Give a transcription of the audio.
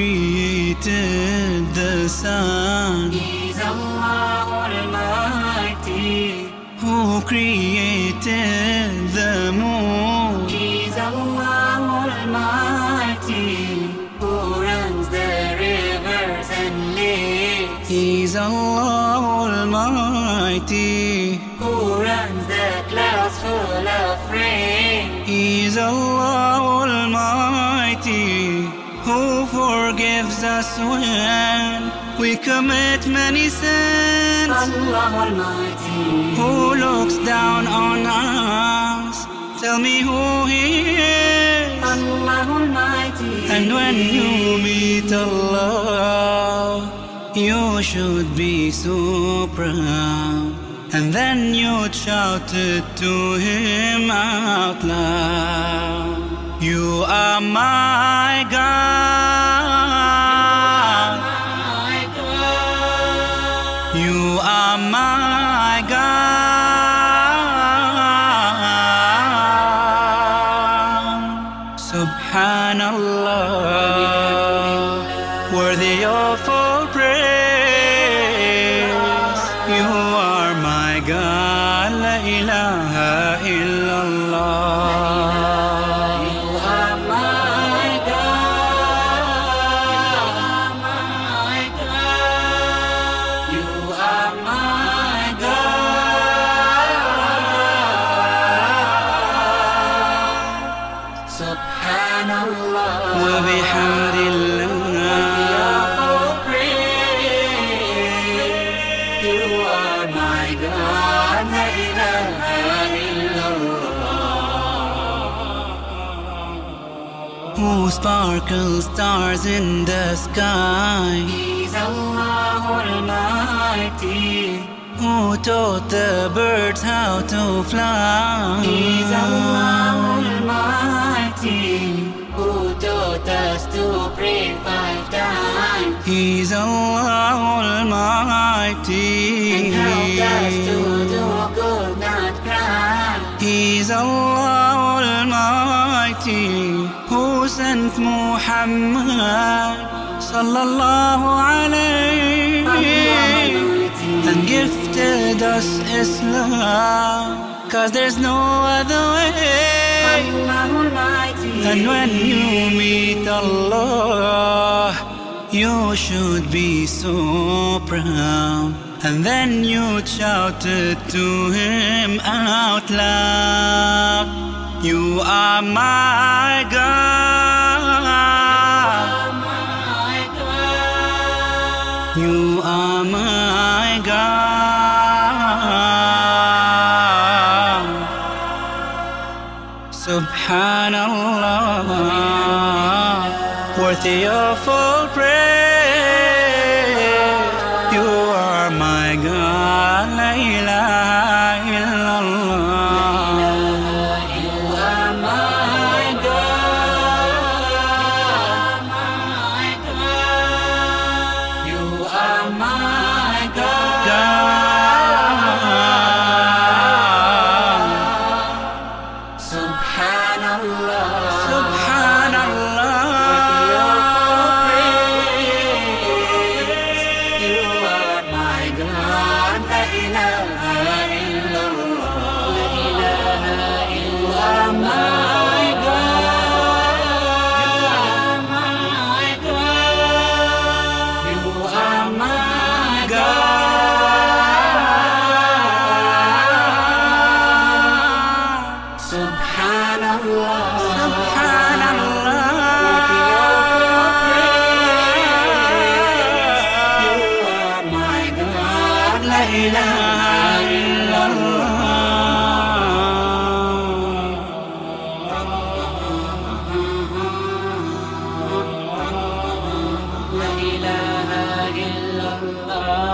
created the sun, He's Allah Almighty. who created the moon, He's Allah Almighty. Who runs the rivers and lakes. He's Allah Almighty. Who runs the clouds full of rain. He's Allah forgives us when we commit many sins, Allah Almighty. who looks down on us. Tell me who He is. Allah Almighty. And when you meet Allah, you should be so proud. And then you'd shout it to Him out loud. You are my God. Subhanallah, worthy of all praise. You are my God, La ilaha illallah. Illallah. Oh, who sparkle stars in the sky, He's Allah Almighty. who taught the birds how to fly. He's Allah Almighty. Who taught us to pray five times. He's Allah Almighty. And helped us to do good, not crime. He's Allah Almighty who sent Muhammad sallallahu alayhi and gifted us Islam. Cause there's no other way. And when you meet Allah, you should be so proud. And then you shout it to Him out loud. You are my God. You are my God. Subhanallah, worthy of all praise. Allah